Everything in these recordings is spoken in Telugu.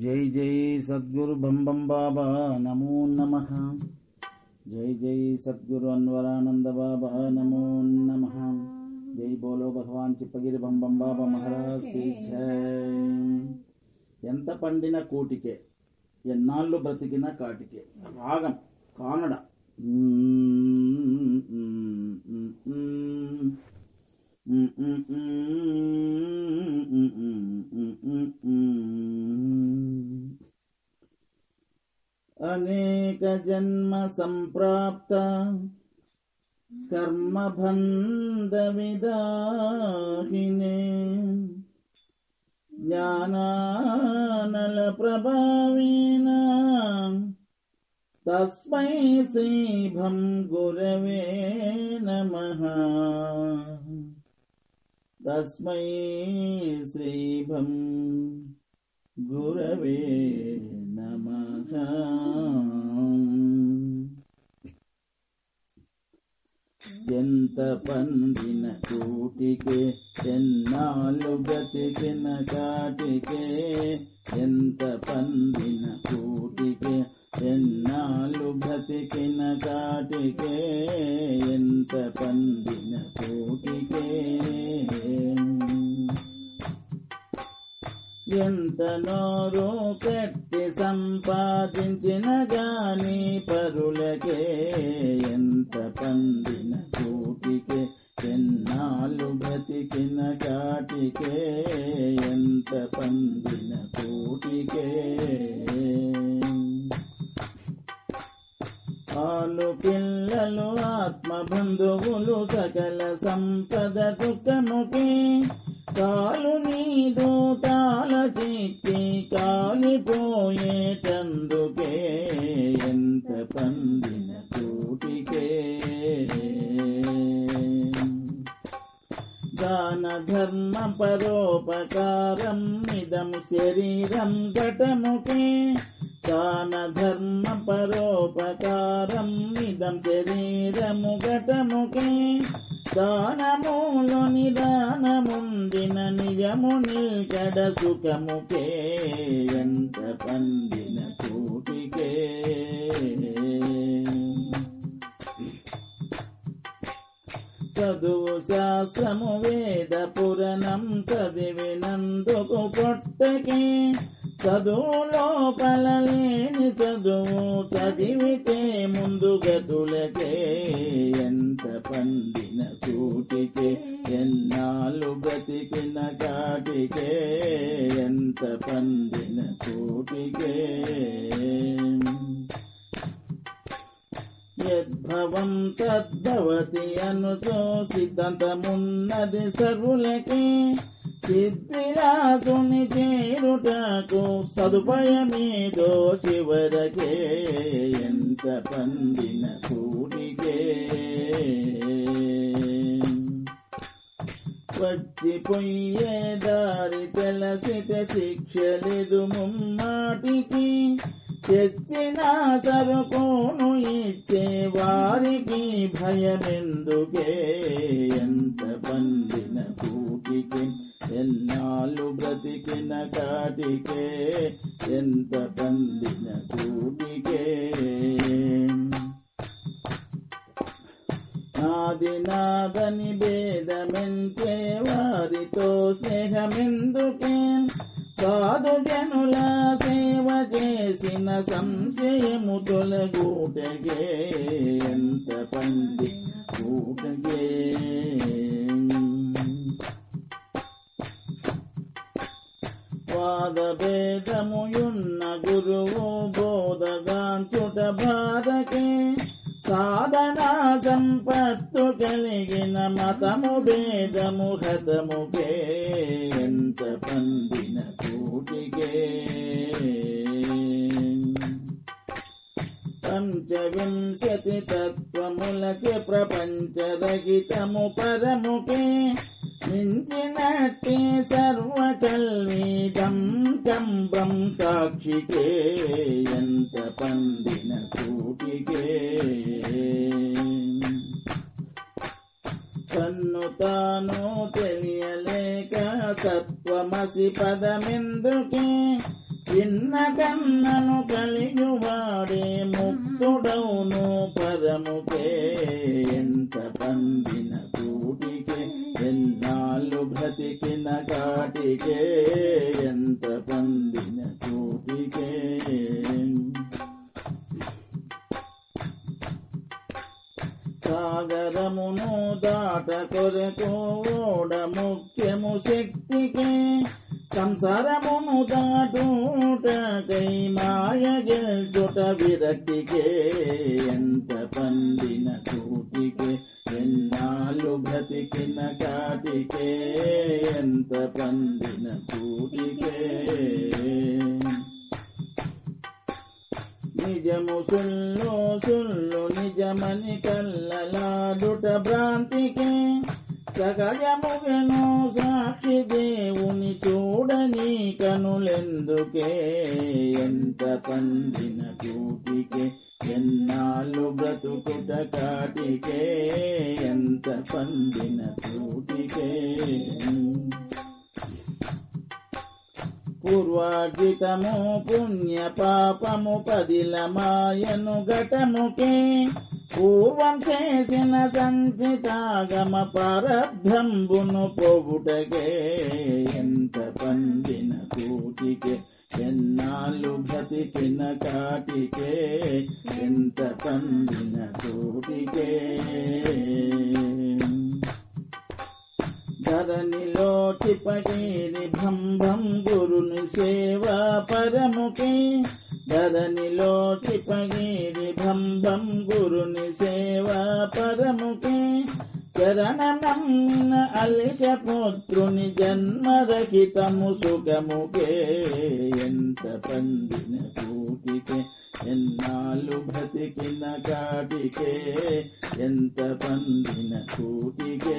జై జై సద్గురు బంబం బాబా నమో నమ. జై జై సద్గురు అన్వరానంద బాబా నమో నమ. జై బోలో భగవాన్ చిప్పగిరి బంబం బాబా మహారాజ్ జై. ఎంత పండిన కూటికే ఎన్నాళ్ళు బ్రతికిన కాటికే. రాగం కానడ. అనేక एकजन्म सम्प्राप्त कर्मबन्धविदाहिने। ज्ञानानलप्रभावेन। तस्मै श्रीभं गुरवे नमः। तस्मै श्रीभं गुरवे नमः। ఎంత పండిన కూటికే ఎన్నాళ్ళు బ్రతికిన కాటికే ఎంత పండిన కూటికే ఎన్నాళ్ళు బ్రతికిన కాటికే ఎంత పండిన కూటికే ఎంత నోరు కట్టి సంపాదించిన గాని పరులకే ఎంత పండిన కూటికే ఎన్నాళ్ళు బ్రతికిన కాటికే ఎంత పండిన కూటికే ఆలు పిల్లలు ఆత్మ బంధువులు సకల సంపద దుఃఖముకి కాలు నీదు తాల చిక్కి కాలిపోయేటందుకే ఎంత పండిన కూటికే దాన ధర్మ పరోపకారం ఇదం శరీరం ఘటముకే. దాన ధర్మ పరోపకారం ఇదం శరీరము ఘటముకే. దానములు నిదానముందిన నిజము నిల్కడ సుఖముకే ఎంత పండిన కూటికే. చదువు శాస్త్రము వేద పురణం చదివినందుకు పొట్టకి చదువు లోపల లేని చదువు చదివితే ముందు గతులకే ఎంత పండిన కూటికే ఎన్నాళ్ళు బ్రతికిన కాటికే ఎంత పండిన కూటికే యద్భవం తద్భవతి అనుచో సిద్ధాంతమున్నది సర్వులకి. సిద్ధిరాసుని చేరుటకు సదుపాయమేదో చివరకే. ఎంత పండిన కూడికే. వచ్చిపోయే దారి తెలసిత శిక్షలేదు ముమ్మాటికి. తెచ్చిన సరుకును ఇచ్చే వారికి భయమెందుకే? ఎంత పండిన కూటికి? ఎన్నాళ్ళు బ్రతికిన కాటికే? ఎంత పండిన కూటికే? నాది నాదని భేదమెంతే వారితో స్నేహమెందుకే? సాధు జనుల సేవ చేసిన సంశయము తొలగూటగే ఎంత పండి కూటగే పాదభేదముయున్న గురువు బోధగాంచుట బాధకే. సాధనా సంపత్తు కలిగిన మతము భేదము హతముకే ఎంత పందిన కూటికే. పంచవింశతి తత్వములకి ప్రపంచరహితము పరముకే. మించినట్టి సర్వకల్వేదం కంబం సాక్షికే ఎంత పండిన కూటికే తన్ను తాను తెలియలేక తత్వమసి పదమెందుకే చిన్న కన్నను కలిగివాడేమో ముక్తుడౌను పరముకే ఎంత పండిన కూటికే ఎన్నాళ్ళు బ్రతికిన కాటికే. ఎంత పండిన కూటికే సాగరమును దాట కొరకు ఓడ ముఖ్యము శక్తికే. సంసారమును దాటుటకై మాయ గెల్చుట విరక్తికే ఎంత పండిన కూటికే ఎన్నాళ్ళు బ్రతికిన కాటికే ఎంత పండిన కూటికే నిజము సుల్లు సుల్లు నిజమని కల్లలాడుట భ్రాంతికే సగజముగను సాక్షి దేవుని చూడని కనులెందుకే? ఎంత పండిన కూటికే ఎన్నాళ్ళు బ్రతుకుట కాటికే? ఎంత పండిన కూటికే? పూర్వార్జితము పుణ్య పాపము పదిల మాయను ఘటముకే. పూర్వం చేసిన సంచితాగమ పారబ్ధంబును పోగుటకే. ఎంత పండిన కూటికే ఎన్నాళ్ళు బ్రతికిన కాటికే. ఎంత పండిన కూటికే. ధరణిలోకి పడేది భంభం గురుని సేవ పరముకే. ధరణిలోకి పడేది భంభం గురుని సేవ పరముకే. చరణనమ్మిన అలిష పుత్రుని జన్మరహితము సుఖముకే. ఎంత పండిన కూటికే. ఎన్నాళ్ళు బ్రతికిన కాటికే ఎంత పండిన కూటికే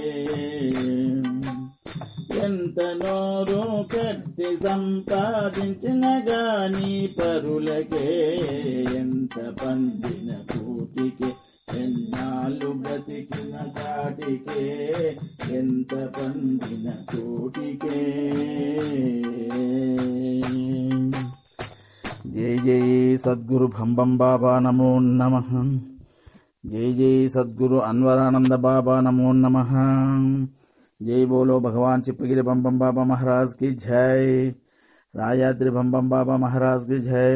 ఎంత నోరు కట్టి సంపాదించిన గాని పరులకే ఎంత పండిన కూటికే ఎన్నాళ్ళు బ్రతికిన కాటికే ఎంత పండిన కూటికే జై జై సద్గురు భంబం బాబా నమో నమ జై జై సద్గురు అన్వరానంద బాబా నమో నమ జై బోలో భగవాన్ చిప్పగిరి బంబం బాబా మహారాజ్కి జై రాయాద్రి బంబం బాబా మహారాజ్కి జై